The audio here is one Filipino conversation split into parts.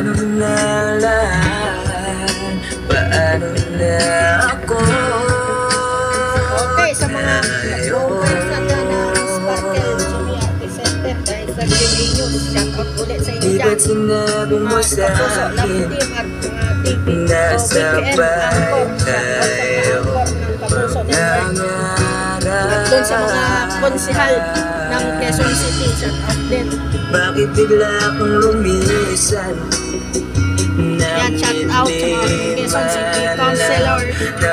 Paano na lang Paano na ako Okay, sa mga rovers natin na Sparkle Jimmy Arte Center dahil sa Jimmy News, shout out ulit sa inyo dyan. sinabi mo sa akin team at mga TV. Nasa So, BPN, bahay Angkor, shout out sa mga Angkor ng. Nangarap At dun sa mga konsihal ng Quezon City, shout out din. Bakit bigla akong lumisan Yan, shout out sa mga Quezon City Councilor,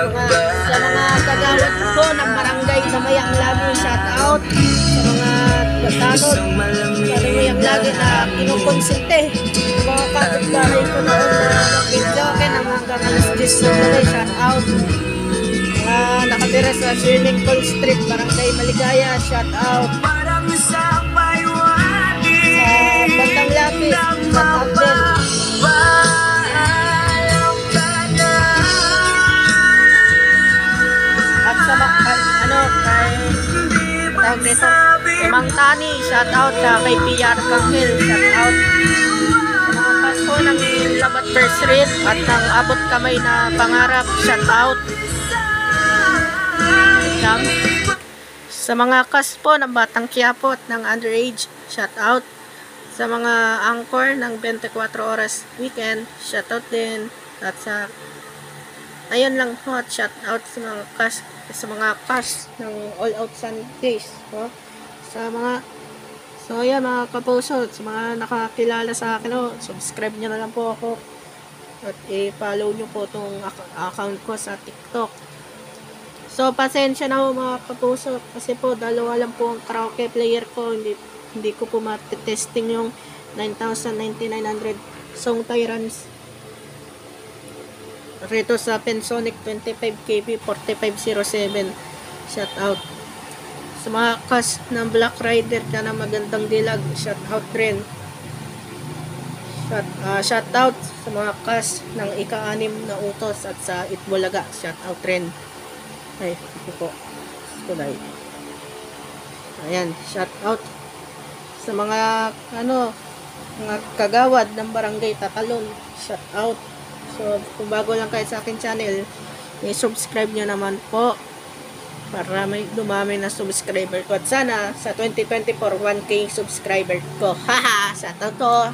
mga, sa mga kagawad po ng barangay Damayang Lagi, shout out sa mga tanod, sa Damayang Lagi na kinukonsinte. Mga kapitbahay ko noon na video ng hanggang alas 10 na shout out. Mga nakatira sa Swimming Pool Street, Barangay Maligaya, shout out. Parang sa Bandang Lapis, shout out din. At sa mga, kay- ano, kay, tawag nito, kay Mang Tani, shout out sa kay PR Kangil, shout out. Sa mga pasko ng Labat First Street at ng abot kamay na pangarap, shout out. Wait. Sa mga kas po ng Batang Quiapo at ng underage, shout out. Sa mga angkor ng 24 oras weekend, shout out din. At sa ayun lang po at shout out sa mga cast sa mga cast ng All Out Sundays po. Sa mga So ayan mga kapuso, sa mga nakakilala sa akin, oh, subscribe nyo na lang po ako. At i-follow nyo po itong account ko sa TikTok. So pasensya na po mga kapuso. Kasi po dalawa lang po ang karaoke player ko. Hindi, hindi ko po matitesting yung 9,9900 Song Tyrants. Rito sa Pensonic 25KB 4507 shout out. Sa mga cast ng Black Rider na magandang dilag. Shout out rin. Shout, ah, shout out sa mga cast ng ika-anim na utos at sa Itbulaga. Shout out rin ay ito po kulay ayan shout out sa mga ano mga kagawad ng barangay Tatalon shout out So, kung bago lang kayo sa akin channel, i-subscribe nyo naman po para may dumami na subscriber ko. At sana, sa 2024, 1K subscriber ko. Haha! Sa totoo,